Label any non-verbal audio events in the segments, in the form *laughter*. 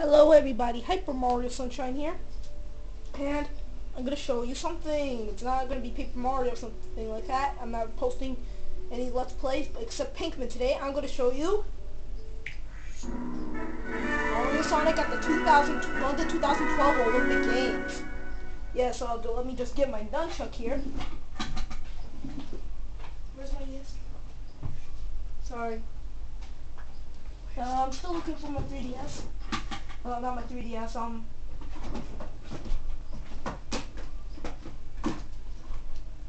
Hello everybody, Hyper Mario Sunshine here, and I'm going to show you something. It's not going to be Paper Mario or something like that. I'm not posting any Let's Plays except Pinkman today. I'm going to show you Mario Sonic at the 2000, London 2012 Olympic Games. Yeah, so I'll do, let me just get my nunchuck here. Where's my disc? Sorry. Uh, I'm still looking for my 3DS. Uh, not my 3DS, um...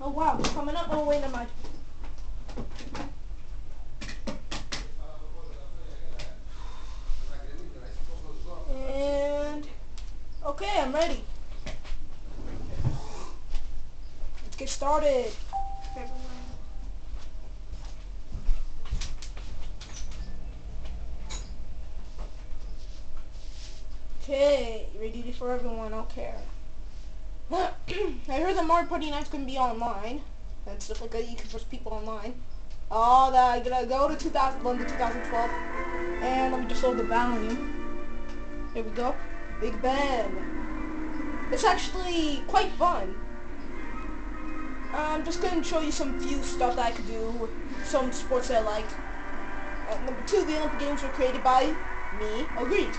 Oh wow, coming up. Oh wait, never mind. And... Okay, I'm ready. Let's get started. Okay, ready for everyone, okay. *clears throat* I heard that Mario Party Night's gonna be online. And stuff like that, you can force people online. Oh, that I gotta go to 2001 to 2012. And let me just load the volume. Here we go. Big Ben. It's actually quite fun. I'm just gonna show you some few stuff that I could do, some sports that I like. Number two, the Olympic Games were created by me. Agreed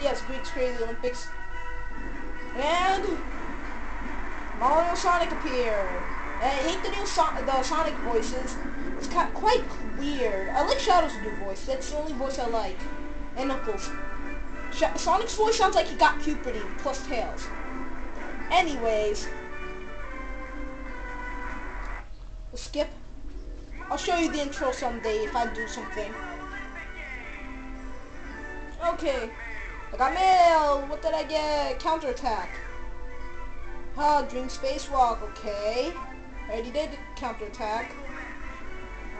yes, Greeks created the Olympics. And Mario Sonic appeared. I hate the new so the Sonic voices. It's quite weird. I like Shadow's new voice. That's the only voice I like. And Knuckles. Sh Sonic's voice sounds like he got puberty plus Tails. Anyways. We'll skip. I'll show you the intro someday if I do something. Okay. I got mail! What did I get? Counterattack. Ah, drink spacewalk. Okay. I already did counterattack.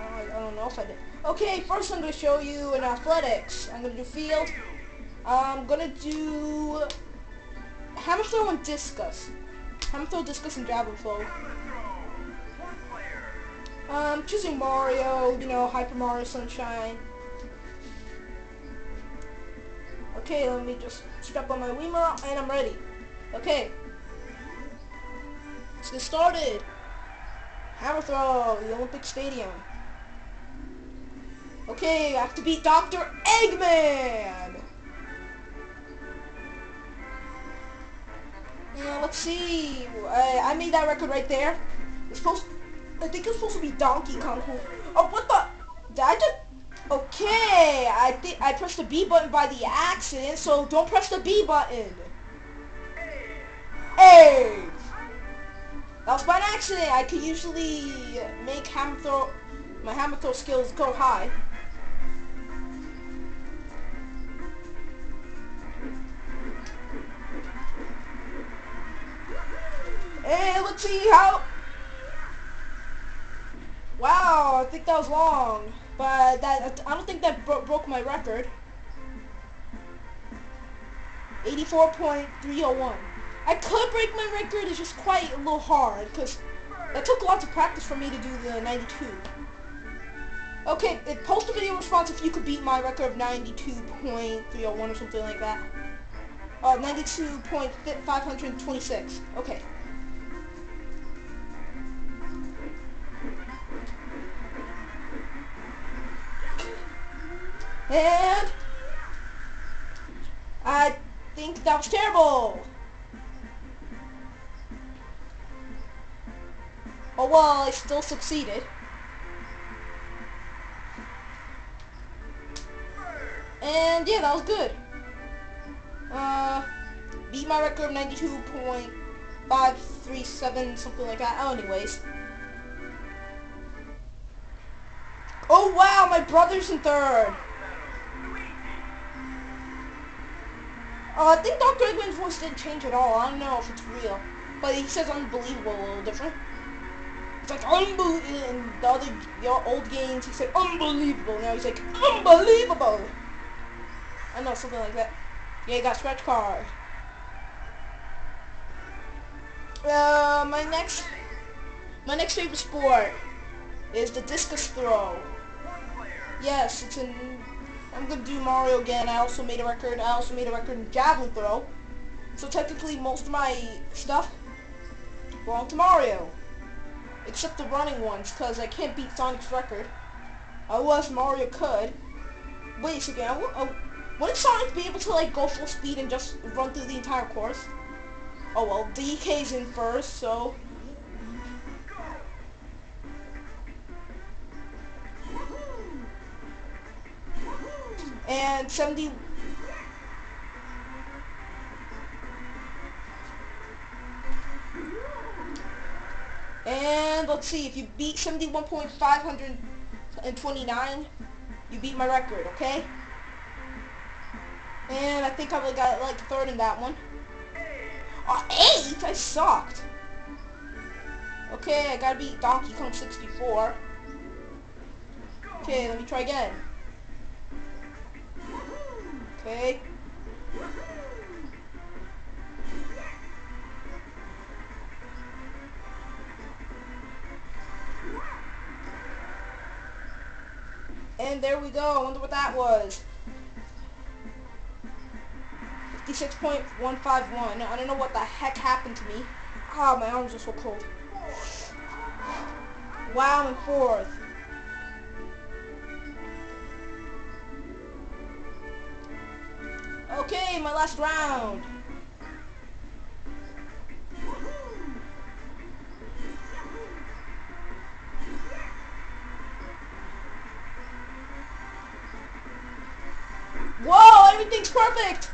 I don't know if I did. Okay, first I'm going to show you in athletics. I'm going to do field. I'm going to do hammer throw and discus. Hammer throw, discus, and javelin throw. Um, choosing Mario, you know, Hyper Mario Sunshine. Okay, let me just strap on my Wiimote and I'm ready. Okay. Let's get started. Hammer throw, the Olympic Stadium. Okay, I have to beat Dr. Eggman! Yeah, let's see. I, I made that record right there. It's supposed I think it's supposed to be Donkey Kong. Oh, what the? Did I just Okay, I think I pressed the B button by the accident, so don't press the B button. Hey! That was by an accident. I could usually make hammer throw, my hammer throw skills go high. Hey, let's see how... Wow, I think that was long. But that I don't think that bro broke my record. 84.301. I could break my record, it's just quite a little hard, because it took lots of practice for me to do the 92. Okay, post a video response if you could beat my record of 92.301 or something like that. Uh, 92.526. Okay. And I think that was terrible. Oh well, I still succeeded. And yeah, that was good. Uh, beat my record of 92.537, something like that. Oh, anyways. Oh wow, my brother's in third. Uh, I think Dr. Eggman's voice didn't change at all. I don't know if it's real. But he says unbelievable a little different. It's like unbelievable. In the other the old games, he said unbelievable. Now he's like unbelievable. I know, something like that. Yeah, he got scratch card. Uh, my next, my next favorite sport is the discus throw. Yes, it's an, I'm gonna do Mario again. I also made a record. I also made a record in javelin throw. So technically, most of my stuff belong to Mario, except the running ones, because I can't beat Sonic's record. I Unless Mario could. Wait a second. I, I, oh, wouldn't Sonic be able to like go full speed and just run through the entire course? Oh well, DK's in first, so and 70 and let's see if you beat 71.529 you beat my record okay? And I think I really got like third in that one. Oh, eight? I sucked. Okay I gotta beat Donkey Kong 64 okay let me try again And there we go. I wonder what that was. 56.151. I don't know what the heck happened to me. Ah, oh, my arms are so cold. Wow, I'm fourth. Okay, my last round. Whoa, everything's perfect.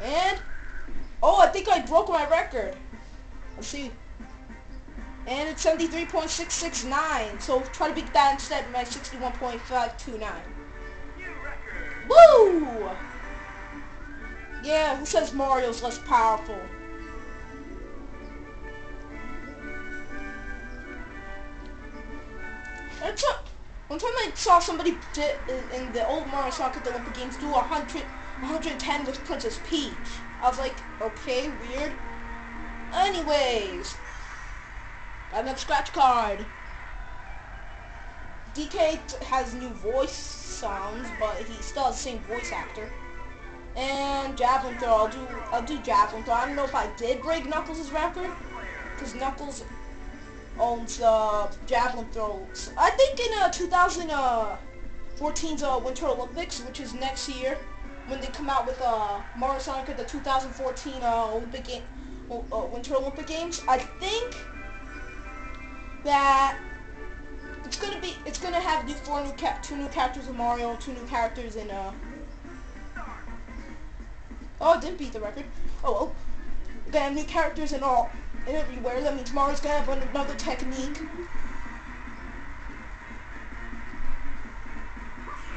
And, oh, I think I broke my record. Let's see. And it's 73.669, so try to beat that instead of my 61.529. Woo! Yeah, who says Mario's less powerful? One time I saw somebody in the old Mario Sonic the Olympic Games do 100, 110 with Princess Peach. I was like, okay, weird. Anyways, got another scratch card. DK has new voice sounds, but he still has the same voice actor. And javelin throw. I'll do I'll do javelin throw. I don't know if I did break Knuckles' record because Knuckles owns uh, javelin throws. I think in uh, 2014's uh, Winter Olympics, which is next year, when they come out with uh, Mario Sonic the 2014 uh, Olympic uh, Winter Olympic Games. I think that it's gonna be it's gonna have four new two new characters in Mario, two new characters in uh Oh, didn't beat the record. Oh well. We're have new characters and all and everywhere. That means Mario's gonna have another technique.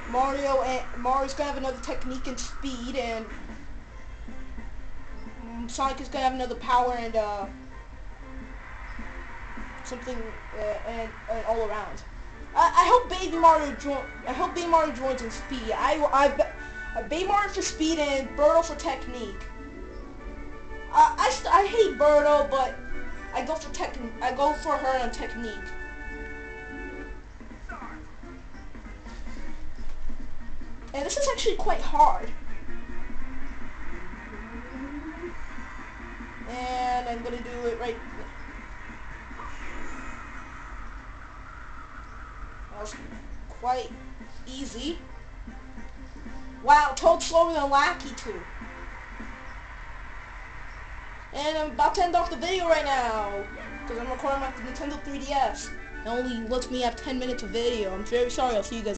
Mario and Mario's gonna have another technique and speed, and um, Sonic is gonna have another power and uh, something uh, and, and all around. I, I hope Baby Mario join. I hope Baby Mario joins in speed. I I. Baymar for speed and Birdo for technique. Uh, I I hate Birdo, but I go for tech. I go for her on technique. And this is actually quite hard. And I'm gonna do it right. That was quite easy. Wow, Toad slower than Lackey too. And I'm about to end off the video right now. Because I'm recording my Nintendo 3DS. It only lets me have 10 minutes of video. I'm very sorry. I'll see you guys